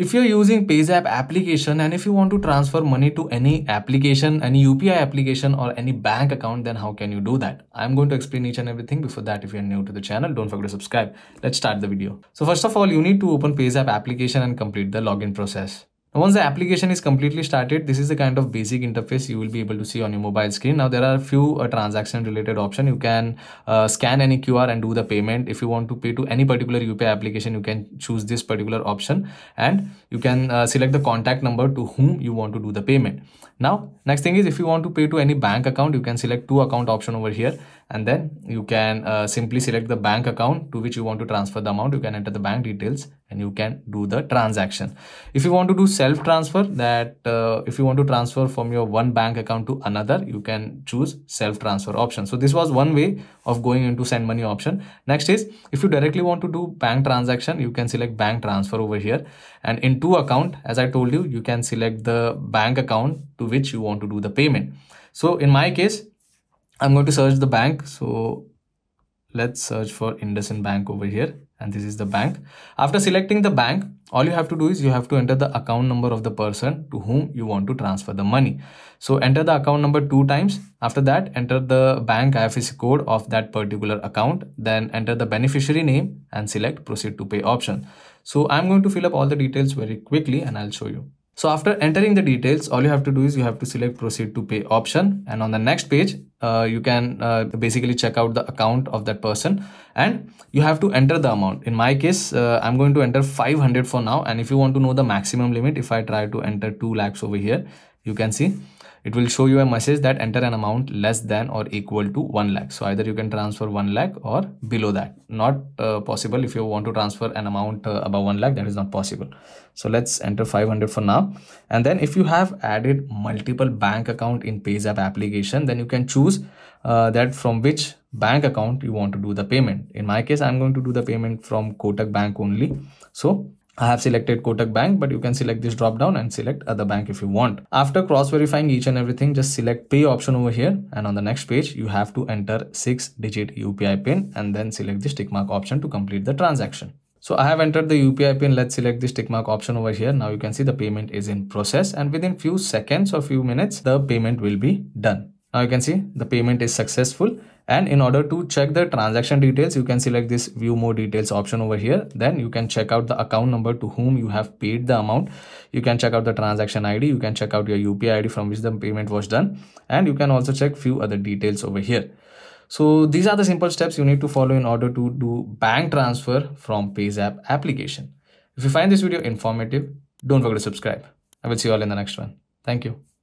If you're using PayZapp application and if you want to transfer money to any application, any UPI application or any bank account, then how can you do that? I'm going to explain each and everything. Before that, if you're new to the channel, don't forget to subscribe. Let's start the video. So first of all, you need to open PayZapp application and complete the login process. Once the application is completely started, this is the kind of basic interface you will be able to see on your mobile screen. Now there are a few uh, transaction related option. You can uh, scan any QR and do the payment. If you want to pay to any particular UPI application, you can choose this particular option and you can uh, select the contact number to whom you want to do the payment. Now, next thing is if you want to pay to any bank account, you can select to account option over here and then you can uh, simply select the bank account to which you want to transfer the amount. You can enter the bank details and you can do the transaction. If you want to do self transfer that uh, if you want to transfer from your one bank account to another, you can choose self transfer option. So this was one way of going into send money option. Next is if you directly want to do bank transaction, you can select bank transfer over here and in to account, as I told you, you can select the bank account to which you want to do the payment. So in my case, I'm going to search the bank. So let's search for IndusInd Bank over here. And this is the bank. After selecting the bank, all you have to do is you have to enter the account number of the person to whom you want to transfer the money. So enter the account number two times. After that, enter the bank IFSC code of that particular account. Then enter the beneficiary name and select proceed to pay option. So I'm going to fill up all the details very quickly and I'll show you. So after entering the details, all you have to do is you have to select proceed to pay option. And on the next page, uh, you can uh, basically check out the account of that person and you have to enter the amount. In my case, uh, I'm going to enter 500 for now. And if you want to know the maximum limit, if I try to enter 2 lakhs over here, you can see it will show you a message that enter an amount less than or equal to 1 lakh. So either you can transfer 1 lakh or below that. Not uh, possible if you want to transfer an amount uh, above 1 lakh, that is not possible. So let's enter 500 for now. And then if you have added multiple bank account in PayZapp application, then you can choose uh, that from which bank account you want to do the payment. In my case, I'm going to do the payment from Kotak Bank only. So I have selected Kotak Bank, but you can select this drop down and select other bank if you want. After cross verifying each and everything, just select pay option over here. And on the next page, you have to enter six digit UPI pin and then select the tick mark option to complete the transaction. So I have entered the UPI pin. Let's select this tick mark option over here. Now you can see the payment is in process and within few seconds or few minutes, the payment will be done. Now you can see the payment is successful and in order to check the transaction details you can select this view more details option over here then you can check out the account number to whom you have paid the amount you can check out the transaction id you can check out your upi id from which the payment was done and you can also check few other details over here so these are the simple steps you need to follow in order to do bank transfer from PayZapp application. If you find this video informative, don't forget to subscribe. I will see you all in the next one. Thank you.